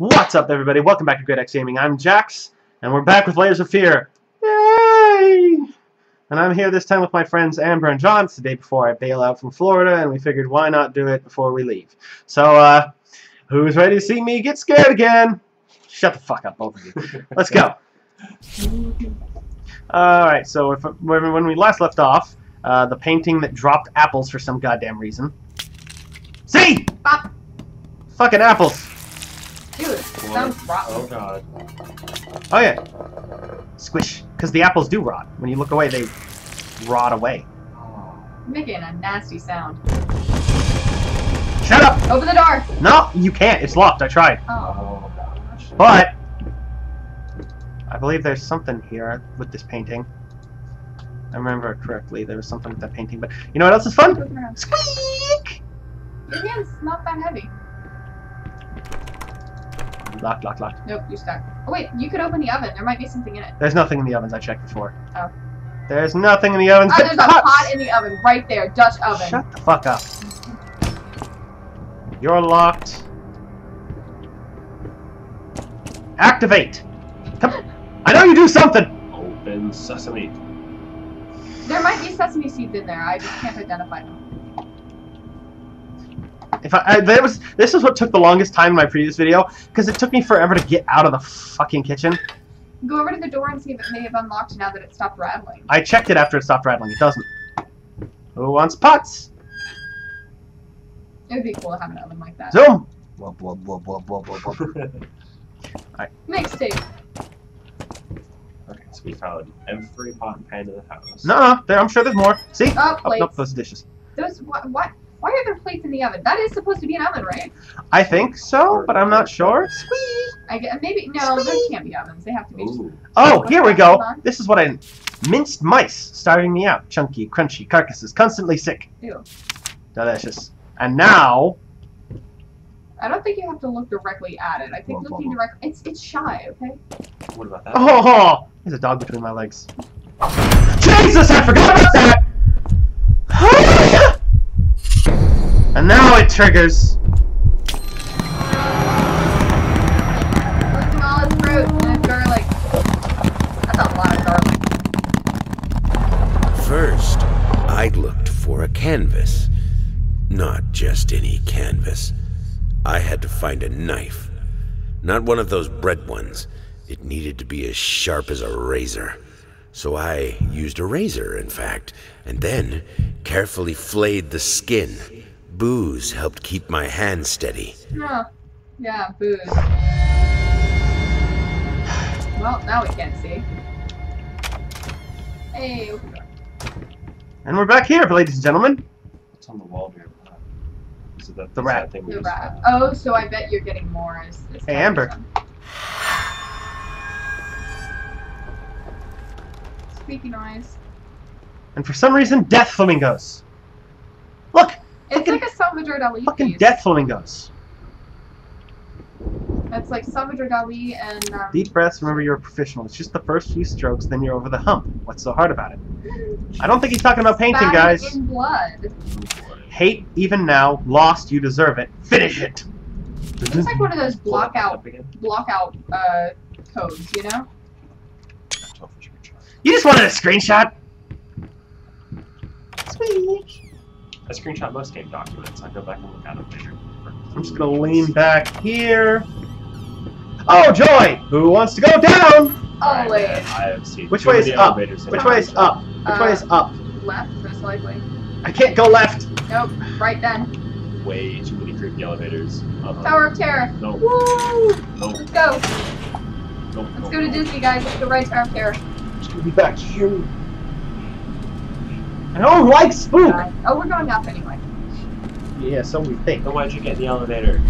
What's up, everybody? Welcome back to Greataxe Gaming. I'm Jax, and we're back with Layers of Fear. Yay! And I'm here this time with my friends Amber and John. It's the day before I bail out from Florida, and we figured why not do it before we leave. So, uh, who's ready to see me get scared again? Shut the fuck up, both of you. Let's go. Alright, so if, when we last left off, uh, the painting that dropped apples for some goddamn reason. See! Bop. Fucking apples! Dude, sounds rotten. Oh god. Oh yeah. Squish. Because the apples do rot. When you look away, they rot away. Making a nasty sound. Shut up! Open the door! No, you can't. It's locked. I tried. Oh. Oh gosh. But I believe there's something here with this painting. I remember correctly. There was something with that painting. But you know what else is fun? Squeak! Your hand's not that heavy. Locked, locked, locked. Nope, you're stuck. Oh wait, you could open the oven. There might be something in it. There's nothing in the ovens. I checked before. Oh. There's nothing in the ovens. Oh, but there's a cups. pot in the oven right there. Dutch oven. Shut the fuck up. You're locked. Activate. Come. I know you do something. Open sesame. There might be sesame seeds in there. I just can't identify them. If I, I there was this is what took the longest time in my previous video because it took me forever to get out of the fucking kitchen. Go over to the door and see if it may have unlocked now that it stopped rattling. I checked it after it stopped rattling. It doesn't. Who wants pots? It would be cool to have an oven like that. Zoom. Wub, wub, wub, wub, wub, wub, wub. Mixtape. okay, so we found every pot and pan in the house. No, no, there. I'm sure there's more. See? Oh, Oh, plates. nope, those dishes. Those what? What? Why are there plates in the oven? That is supposed to be an oven, right? I think so, but I'm not sure. Squeak. I get maybe no. Squee! Those can't be ovens. They have to be. Just, Ooh. Oh, here we go. On. This is what I minced mice, starving me out. Chunky, crunchy carcasses, constantly sick. Ew. Delicious. And now, I don't think you have to look directly at it. I think Whoa, whoa, looking whoa. direct. It's it's shy. Okay. What about that? oh, there's a dog between my legs. Jesus, I forgot about that. And now it triggers. Looking all its fruit and its garlic. That's a lot of garlic. First, I looked for a canvas. Not just any canvas. I had to find a knife. Not one of those bread ones. It needed to be as sharp as a razor. So I used a razor, in fact, and then carefully flayed the skin. Booze helped keep my hand steady. Oh, yeah, booze. Well, now we can't see. Hey, open door. And we're back here, ladies and gentlemen. What's on the wall here? Is it that The rat. Thing The just rat. found? Oh, so I bet you're getting more as. as Hey, Amber. goes on. Squeaky noise. And for some reason, death flamingos. Look, It's Fucking- like a Salvador Dali fucking piece. death flamingos. It's like Salvador Dali and um, Deep breaths, remember you're a professional. It's just the first few strokes, then you're over the hump. What's so hard about it? I don't think he's talking about painting, guys. in blood. Hate even now, lost, you deserve it. Finish it. It's like one of those block out, block out uh, codes, you know? Twelve for screenshot. You just wanted a screenshot. Sweet. I screenshot most game documents. I go back and look at them later. I'm just gonna lean back here. Oh, joy! Who wants to go down? Always. I have seen Which way is up? Which way is up? Which way is Uh, up? Left, most likely. I can't go left. Nope, right then. Way too many creepy elevators. Uh-huh. Tower of Terror. No, Woo! no, Let's go. no. Let's no, go to. Disney, guys. Let's go right Tower of Terror. It's gonna be back here. I don't like spook. Uh, oh, we're going up anyway. Yeah, so we think. Then why'd you get in the elevator?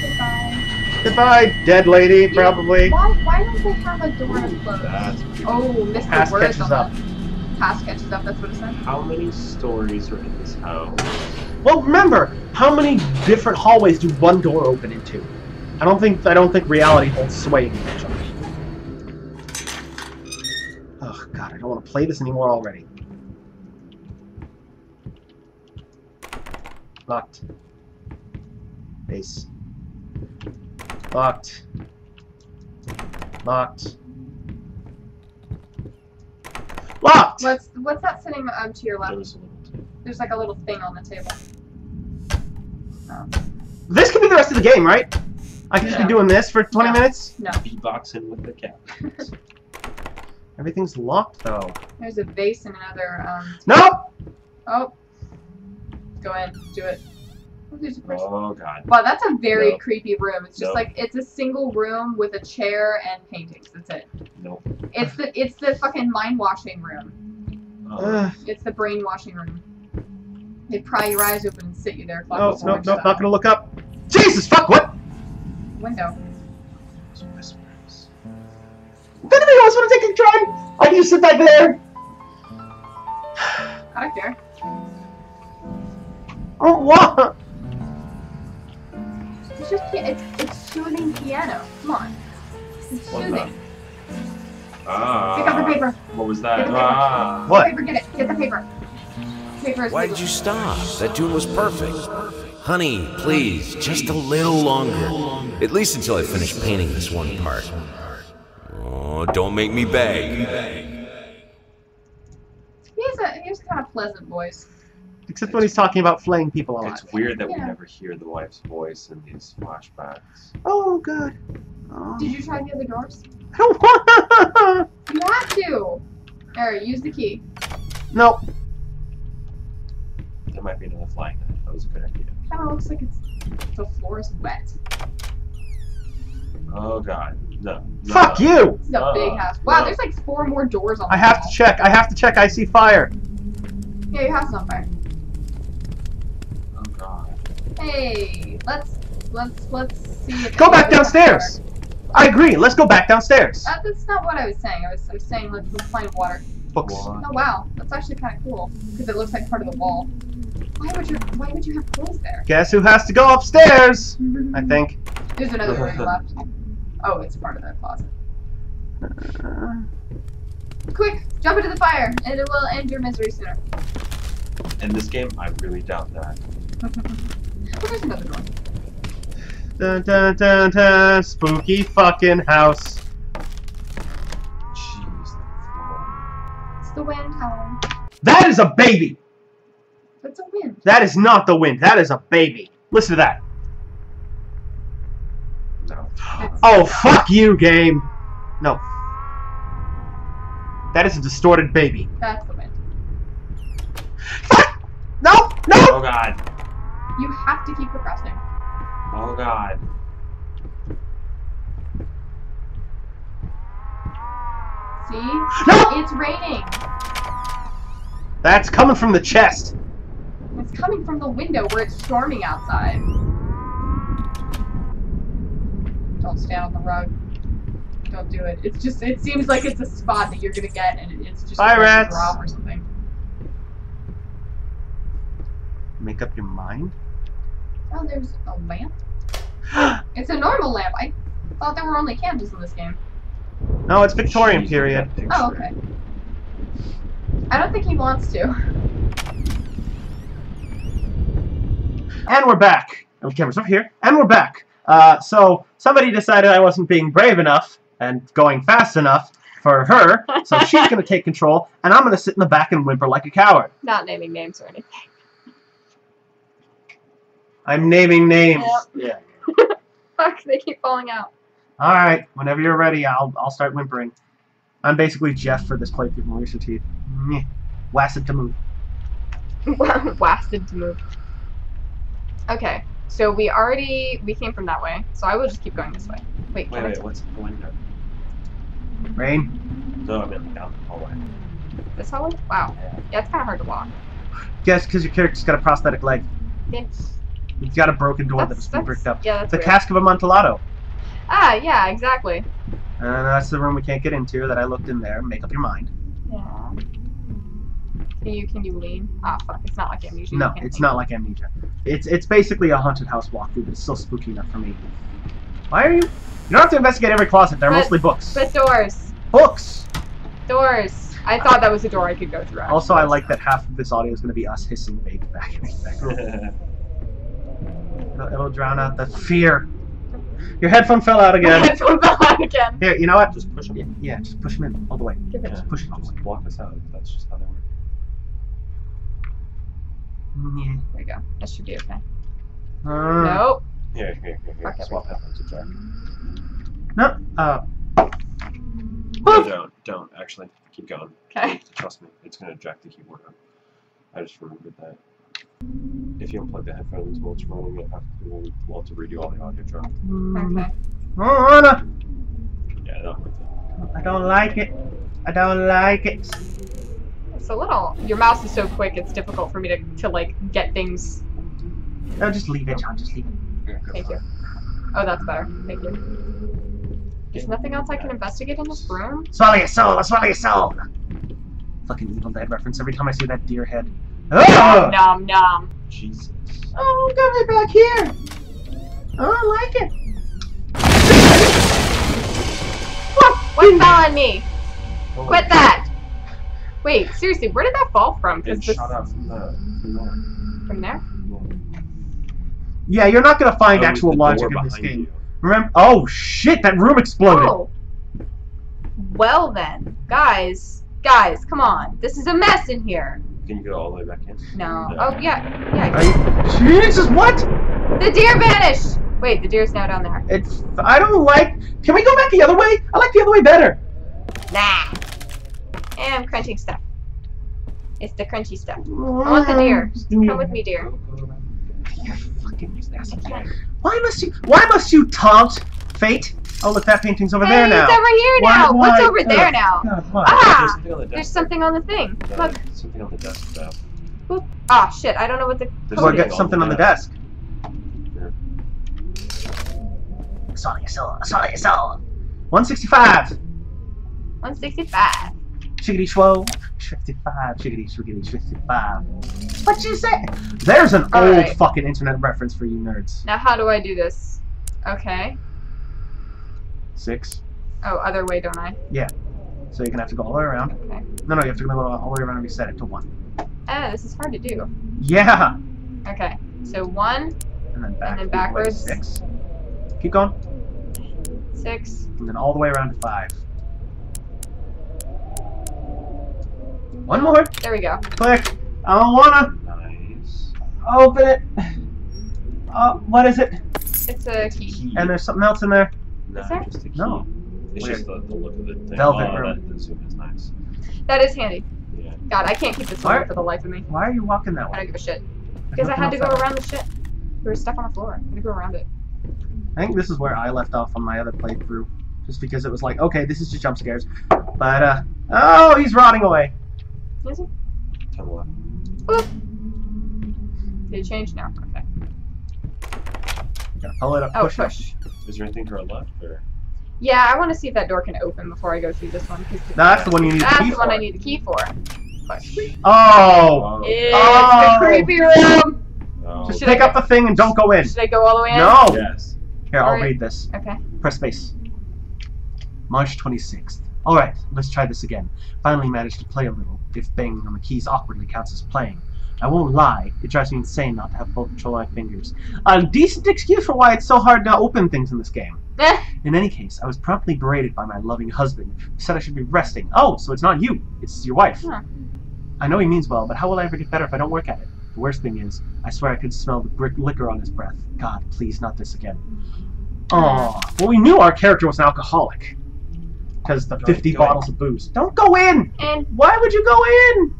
Goodbye. Goodbye, dead lady, probably. Why, why don't they have a door to close? That's Oh, missed Pass the words catches on up. the pass catches up. That's what it said. How many stories are in this house? Well, remember, how many different hallways do one door open into? I don't think I don't think reality holds sway in each other. Oh god, I don't want to play this anymore already. Locked. Base. Locked. Locked. Locked! What's what's that sitting um, to your left? There was a little There's like a little thing on the table. This could be the rest of the game, right? I could just be doing this for 20 No. minutes? No. beatboxing with the cat. Everything's locked, though. There's a vase and another um Nope! oh. Go in, do it. Oh, there's a person. Oh god. Wow, that's a very No. creepy room. It's just No. like it's a single room with a chair and paintings. That's it. Nope. It's the it's the fucking mind washing room. Uh, It's the brainwashing room. They pry your eyes open and sit you there. No, orange nope, not gonna look up. Jesus, fuck, what? Window. If anybody else wanna take a try, I can just sit back there. I don't care. Oh, what? It's just it's it's soothing piano. Come on. It's What soothing. Ah. Pick up the paper. What was Get that? the paper. Ah. What? Paper, get it. Get the paper. Paper is Why legal. did you stop? That tune was perfect. Honey, please, just a little longer. At least until I finish painting this one part. Oh, don't make me beg. He's a he's kind of pleasant voice. Except when he's talking about flaying people alive. It's weird that we Yeah. never hear the wife's voice in these flashbacks. Oh, God. Oh. Did you try the other doors? I don't want You have to. Alright, use the key. Nope. There might be another flying knife. That was a good idea. Kind of looks like it's the floor is wet. Oh god. No. no. Fuck you! This is a Uh, big house. Wow, no. there's like four more doors on the I have wall. to check. I have to check. I see fire. Yeah, your house is on fire. Oh god. Hey, let's let's let's see. If Go back downstairs. I agree. Let's go back downstairs. are- Uh, that's not what I was saying. I was I was saying let's, let's find water. Books. What? Oh wow, that's actually kind of cool because it looks like part of the wall. Why would you Why would you have clothes there? Guess who has to go upstairs? I think. There's another room left. Oh, it's part of that closet. Uh, Quick, jump into the fire, and it will end your misery sooner. In this game, I really doubt that. Oh, there's another door. dun, dun, dun, dun, spooky fucking house. Jeez, that floor. It's the wind howling. That is a baby. It's a wind. That is not the wind. That is a baby. Listen to that. No. It's, Oh, fuck you, game. No. That is a distorted baby. That's the wind. Fuck! No! No! Oh god. You have to keep progressing. Oh god. See? No! It's raining. That's coming from the chest. It's coming from the window where it's storming outside. Don't stand on the rug. Don't do it. It's just, it seems like it's a spot that you're gonna get and it's just Bye, going to rats. drop or something. Make up your mind. Oh, there's a lamp. It's a normal lamp. I thought there were only candles in this game. No, it's Victorian Jeez, period. Oh, okay. I don't think he wants to. And we're back. Oh, cameras over here. And we're back. Uh, so somebody decided I wasn't being brave enough and going fast enough for her, so she's gonna take control, and I'm gonna sit in the back and whimper like a coward. Not naming names or anything. I'm naming names. Yeah. Fuck, they keep falling out. All right. Whenever you're ready, I'll I'll start whimpering. I'm basically Jeff for this playthrough from Rooster Teeth. Meh. Wasted to move. Wasted to move. Okay, so we already we came from that way, so I will just keep going this way. Wait, Wait, can I- wait, what's the window? Rain. No, I mean down the hallway. this hallway? Wow, Yeah. yeah, it's kind of hard to walk. Guess because your character's got a prosthetic leg. Yeah, You've got a broken door that's, that's been that's, bricked up. yeah, that's The weird. cask of Amontillado. Ah, yeah, exactly. And that's the room we can't get into that I looked in there. Make up your mind. Yeah. Can you can you lean? Ah, fuck, it's not like amnesia. No, it's not like Amnesia. It's it's basically a haunted house walkthrough, but it's still spooky enough for me. Why are you? You don't have to investigate every closet. They're But- mostly books. But doors, Books. doors. I thought that was a door I could go through. Also, I like that half of this audio is going to be us hissing baby back. back. it'll, it'll drown out the fear. Your headphone fell out My again. headphone fell out again. Here, you know what? Just push Yeah, them. yeah, just push him in all the way. Give it. Yeah, push it all just the way. block us out. That's just how they work. Yeah. There we go. That should be okay. Uh, Nope. Yeah, here, here, here. Okay. Swap headphones with Jack. No. Uh. No, don't, don't. Actually, keep going. Okay. Trust me, it's gonna jack the keyboard up. I just remembered that. If you unplug the headphones while it's running, you'll have to, we'll, we'll have to redo all the audio drop. Okay. Oh, no. Yeah, not worth it. I don't like it. I don't like it. It's a little. Your mouse is so quick. It's difficult for me to to like get things. No, just leave it, John. Just leave it. Thank you. Oh, that's better. Thank you. There's nothing else I can investigate in this room. Swallow your soul. Swallow your soul. Fucking Evil Dead reference every time I see that deer head. Oh, Nom nom. Jesus. oh got me back here. Oh, I like it. What fell on me? Quit that! Wait, seriously, where did that fall from? It this shot out from the from there. from there. Yeah, you're not gonna find Oh, actual logic in this game. you. Remember? Oh shit! That room exploded. Oh. Well then, guys, guys, come on. This is a mess in here. Can you go all the way back in? No. No. Oh yeah, yeah. Are you- Jesus, what? The deer vanished. Wait, the deer's now down there. It's. I don't like. Can we go back the other way? I like the other way better. Nah. And I'm crunching stuff. It's the crunchy stuff. I want the deer. Come with me, deer. You fucking assy. Why must you? Why must you taunt fate? Oh look, that painting's over hey, there now. it's over here Why- now. What's why- over there ugh, now? God. Ah! There's something on the There's something on the thing. No, Look. something on the desk though. Ah, shit. I don't know what the There's Well, code get is. something on the desk. Here. Sorry, soul. Sorry, soul. 165. 165. Chickadee schwo. 55. Chickadee shiggity 55. What you say? There's an All old right. fucking internet reference for you nerds. Now, how do I do this? Okay. Six. Oh, other way, don't I? Yeah. So you're gonna have to go all the way around. Okay. No, no, you have to go all the way around and reset it to one. Ah, this is hard to do. Yeah. Okay. So one, And then back. then all the way to backwards. Six. Keep going. six. And then all the way around to five. One more. There we go. Click. I don't wanna Nice. open it. Oh, what is it? It's a key. Key. And there's something else in there. no, Is there? just a key. No. It's Weird. just the, the look of the thing. Velvet oh, room. That, the zoom is nice. That is handy. Yeah. God, I can't keep this Why- on for the life of me. Why are you walking that way? I don't give a shit. Because I had to go else out. around the shit. There was stuff on the floor. I had to go around it. I think this is where I left off on my other playthrough. Just because it was like, okay, this is just jump scares. But, uh, oh, he's rotting away. Is it? Turn left. Did it change now? Okay. Gotta pull it up, Oh, push, push. it. Is there anything to our left or? Yeah, I want to see if that door can open before I go through this one. 'cause That's the one you need the That's key the one for. I need the key for. Push. Oh! It's Oh. the creepy room. Oh. No. Just Should pick I- up the thing and don't go in. Should I go all the way in? No! Yes. Here, I'll Alright. read this. Okay. Press space. March 26th. Alright, let's try this again. Finally managed to play a little, if banging on the keys awkwardly counts as playing. I won't lie, it drives me insane not to have full control of my fingers. A decent excuse for why it's so hard to open things in this game. Eh, In any case, I was promptly berated by my loving husband, who said I should be resting. Oh, so it's not you, it's your wife. Huh. I know he means well, but how will I ever get better if I don't work at it? The worst thing is, I swear I could smell the brick liquor on his breath. God, please, not this again. Oh, well, we knew our character was an alcoholic. Because the 50 go in. bottles of booze. Don't go in! and Why would you go in?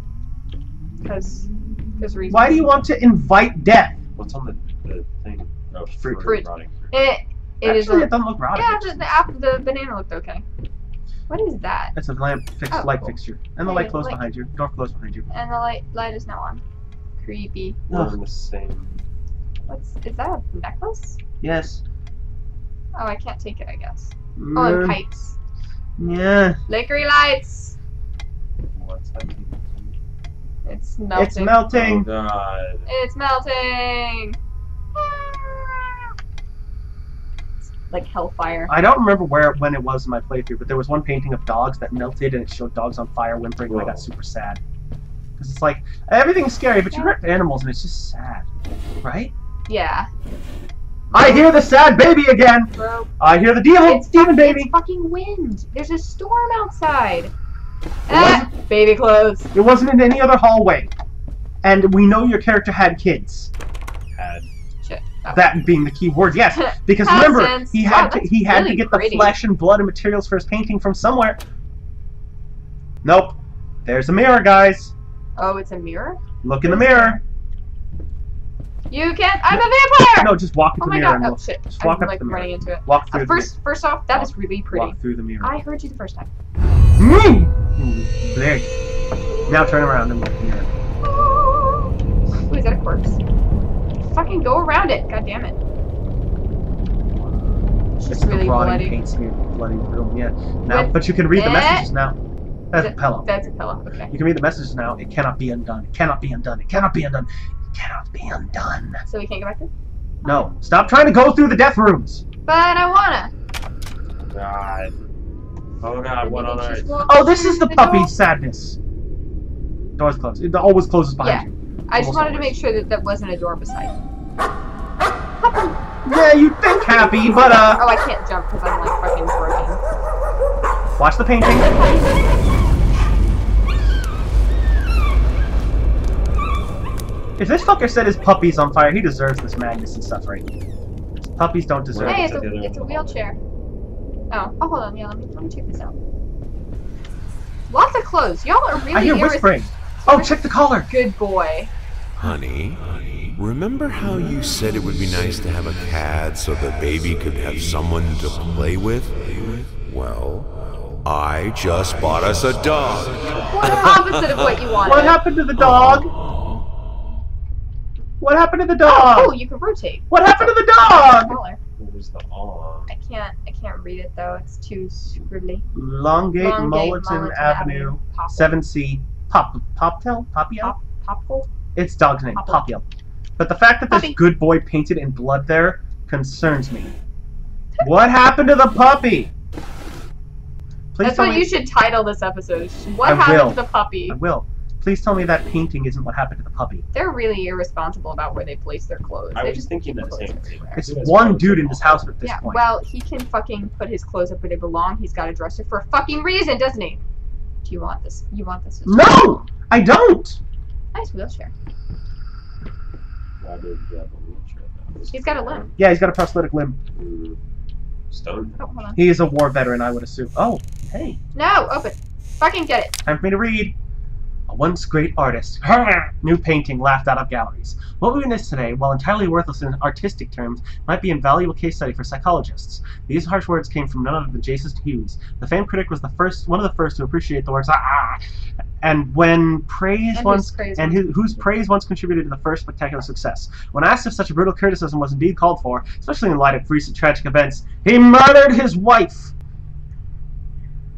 because because reasons. Why do you want to invite death? What's on the, the thing? Oh, fruit. Fruit. Rotting fruit. It it is Actually, a, it doesn't look rotten. yeah. The, the apple, the banana looked okay. What is that? It's a lamp fixed Oh, light cool. fixture. And the Hey, light closed light. behind you. Door closed behind you. And the light light is now on. Creepy. We're the same. What's is that a necklace? Yes. Oh, I can't take it. I guess. Oh, and Mm, pipes. Yeah. Flickery lights. What's that? It's melting. It's melting. Oh god. It's melting. It's like hellfire. I don't remember where when it was in my playthrough, but there was one painting of dogs that melted and it showed dogs on fire whimpering and I got super sad. Because it's like everything's scary, but you hurt animals and it's just sad. Right? Yeah. I hear the sad baby again. Bro, I hear the demon, it's, demon baby. it's fucking wind. There's a storm outside. Ah, baby clothes. It wasn't in any other hallway. And we know your character had kids. Had Shit. Oh. That being the key word, yes. Because remember, tense. he Wow, had to he had really to get pretty. the flesh and blood and materials for his painting from somewhere. Nope. There's a mirror, guys. Oh, it's a mirror? Look in the mirror. You can't. I'm a vampire! No, just walk oh into my the mirror god. and Oh look. shit. Just walk I'm up like the mirror. running into it. Walk through Uh, the first, first off, that Walk- is really pretty. Walk through the mirror. I heard you the first time. Mm. There. Now turn around and look in the mirror. Ooh, is that a corpse? Fucking go around it. God damn it. It's just really bloody. paint smeared bloody room. Yeah. Now, With- but you can read the Eh. messages now. That's a pillow. That's a pillow. Okay. You can read the messages now. It cannot be undone. It cannot be undone. It cannot be undone. It cannot be undone. So we can't go back there? No. Stop trying to go through the death rooms. But I wanna. God. Oh God, what on earth? Oh, this is the through puppy's door. sadness. Door's closed. It always closes behind you. I just Almost wanted to make sure that that wasn't a door beside. me. Yeah, you think happy, but uh, Oh, I can't jump because I'm like fucking broken. watch the painting. If this fucker set his puppies on fire, he deserves this madness and suffering. Puppies don't deserve Hey, it. it's a, it's a wheelchair. Oh, oh, hold on. Yeah, let me let me check this out. Lots of clothes. Y'all are really I hear whispering. Oh, check the collar. Good boy. Honey, remember how you said it would be nice to have a cat so the baby could have someone to play with? Well, I just bought us a dog. What opposite of what you wanted? What happened to the dog? What happened to the Oh, dog? cool, you can rotate. What happened to the dog? Color. What was the aw? I can't. I can't read it though. It's too scribbly. Longgate, Longate, Mullerton, Avenue, 7C, Pop, Poptel, Popiel? Pop, Popple. It's dog's name, Popple. Popiel. But the fact that this Puppy. good boy painted in blood there concerns me. What happened to the puppy? Please That's tell what me. you should title this episode. What I happened will. to the puppy? I will. Please tell me that painting isn't what happened to the puppy. They're really irresponsible about where they place their clothes. I they was just thinking put that clothes same everywhere. It's one dude in this house at this Yeah, point. well, he can fucking put his clothes up where they belong. He's got a dresser for a fucking reason, doesn't he? Do you want this? You want this? as no, I don't. Nice wheelchair. Why did he have a wheelchair? He's got a limb. Yeah, he's got a prosthetic limb. Mm, Stone. Oh, hold on. He is a war veteran, I would assume. Oh, hey, No, open. Fucking get it. time for me to read. A once great artist. New painting laughed out of galleries. What we witnessed today, while entirely worthless in artistic terms, might be an invaluable case study for psychologists. These harsh words came from none other than Jason Hughes. The fan critic was the first, one of the first to appreciate the works. ah, and when praise And once praise and who, whose praise once contributed to the first spectacular success. When asked if such a brutal criticism was indeed called for, especially in light of recent tragic events, he murdered his wife.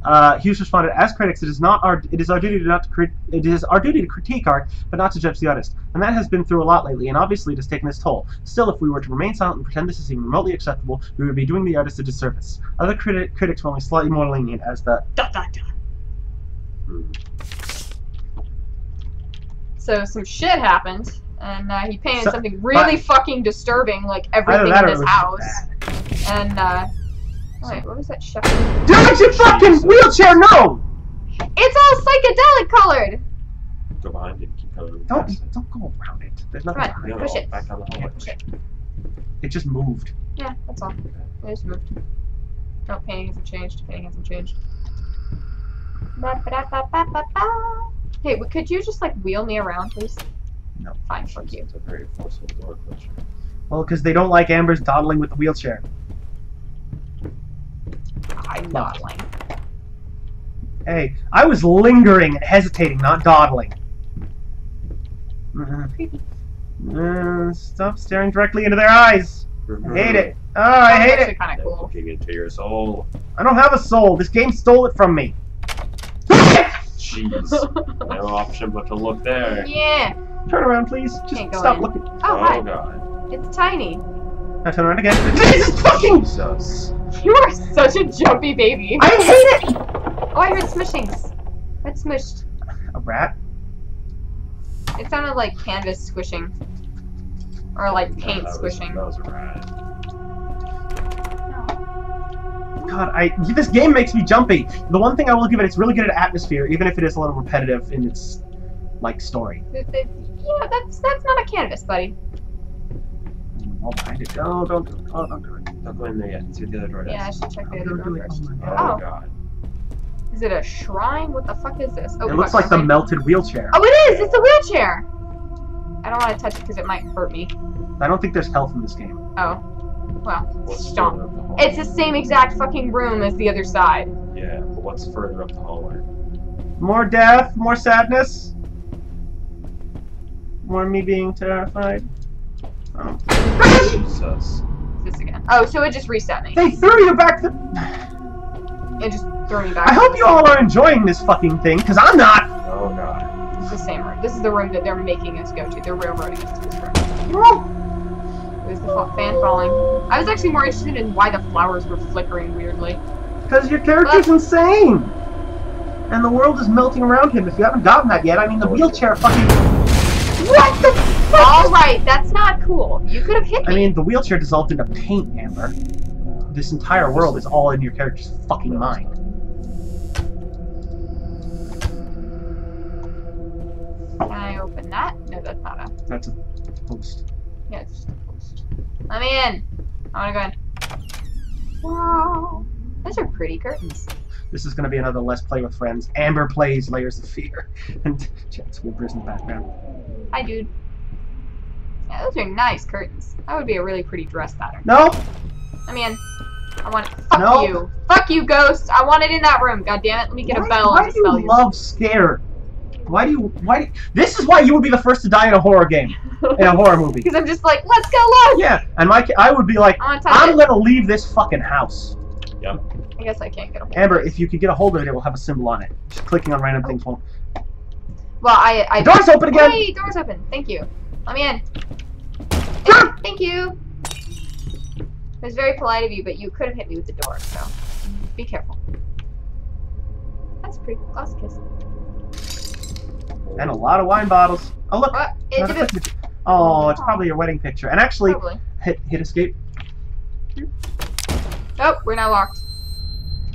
Uh, Hughes responded, "As critics, it is not our it is our duty to not to crit- it is our duty to critique art, but not to judge the artist, and that has been through a lot lately, and obviously it has taken its toll. Still, if we were to remain silent and pretend this is even remotely acceptable, we would be doing the artist a disservice. Other criti- critics were only slightly more lenient, as the dot dot dot. So some shit happened, and uh, he painted So- something really fucking disturbing, like everything in it his house. bad. And uh, wait, what was that shit? Dude, you fucking wheelchair! No! It's all psychedelic colored. Go behind it. Keep going. Don't don't go around it. There's nothing Come on. behind No, Push it. Back down the hallway. push it. it. It just moved. Yeah, that's all. It just moved. No, painting hasn't changed. Painting hasn't changed. Ba-ba-da-ba-ba-ba-ba. Hey, w- could you just like wheel me around, please? No. Fine, fuck you. It's a very forceful door closure. Well, because they don't like Amber's dawdling with the wheelchair. I'm dawdling. Hey, I was lingering and hesitating, not dawdling. Mhm. Creepy. Uh, stop staring directly into their eyes. I hate it. Oh, I hate it. kind of cool. Looking into your soul. I don't have a soul. This game stole it from me. Jeez. no option but to look there. Yeah. Turn around, please. Just stop in. looking. Oh, Oh hi. god. It's tiny. Now turn around again. Jesus fucking! Jesus. You are such a jumpy baby. I hate it! Oh, I heard smishings. What smushed? A rat? It sounded like canvas squishing. Or like paint that was, squishing. That was a rad. God, I this game makes me jumpy. The one thing I will give it, it's really good at atmosphere, even if it is a little repetitive in its like story. Th- th- Yeah, that's that's not a canvas, buddy. I'll find it. No, don't do it. Oh, don't do it. Don't go in there yet. See what the other door does. Yeah, I should check the other door first. Oh my Oh, God. Is it a shrine? What the fuck is this? Oh, It fuck, looks like the okay. melted wheelchair. Oh, it is! It's a wheelchair! I don't want to touch it because it might hurt me. I don't think there's health in this game. Oh. Well, What's stomp. the? It's the same exact fucking room as the other side. Yeah, but what's further up the hallway? More death, more sadness, more me being terrified. Oh. Jesus. This again. Oh, so it just reset me. They threw you back the. It just threw me back. I hope you all are enjoying this fucking thing, because I'm not. Oh god. It's the same room. This is the room that they're making us go to. They're railroading us to this room. There's the fa- fan falling. I was actually more interested in why the flowers were flickering weirdly. Because your character's insane! And the world is melting around him. If you haven't gotten that yet, I mean, the wheelchair fucking. What the fuck? Alright, that's not cool. You could have hit me. I mean, the wheelchair dissolved into paint, Amber. This entire world is all in your character's fucking mind. Can I open that? No, that's not a. That's a post. Yeah, it's just a post. Let me in. I wanna go in. Wow. Those are pretty curtains. This is going to be another Let's Play with Friends. Amber plays Layers of Fear. And Jack's whimpers in the background. Hi, dude. Yeah, those are nice curtains. That would be a really pretty dress pattern. No! I mean. I want it. Fuck No. you. Fuck you, ghost. I want it in that room. God damn it. Let me get a why, bell Why do you spell you. love scared? Why do you. Why do, This is why you would be the first to die in a horror game. In a horror movie. Because I'm just like, let's go look. Yeah, and my, I would be like, I'm, I'm it. gonna leave this fucking house. Yep. I guess I can't get a hold Amber, of it. if you could get a hold of it, it will have a symbol on it. Just clicking on random oh. things won't. Well, I. I The door's open again! Hey, door's open. Thank you. Let me in. Thank you. It was very polite of you, but you could have hit me with the door, so be careful. That's pretty glass kiss. And a lot of wine bottles. Oh, look! What? It it. Oh, it's probably your wedding picture. And actually, Probably. hit, hit escape. Oh, we're now locked.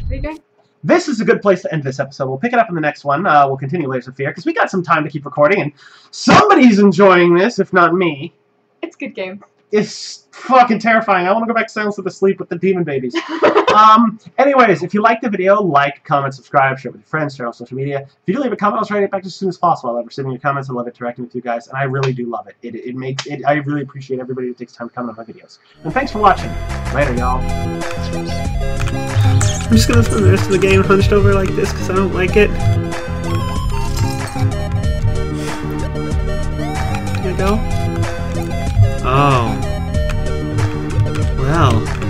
What are you doing? This is a good place to end this episode. We'll pick it up in the next one. Uh, we'll continue Layers of Fear, because we got some time to keep recording, and somebody's enjoying this, if not me. It's a good game. It's fucking terrifying. I want to go back to Silence of the Sleep with the demon babies. um, anyways, if you liked the video, like, comment, subscribe, share with your friends, share on social media. If you do leave a comment, I'll try to get back to you as soon as possible. I love receiving your comments. I love interacting with you guys, and I really do love it. It, it makes it. I really appreciate everybody that takes time to comment on my videos. And thanks for watching. Later, y'all. I'm just gonna spend the rest of the game hunched over like this because I don't like it. Here we go. Well.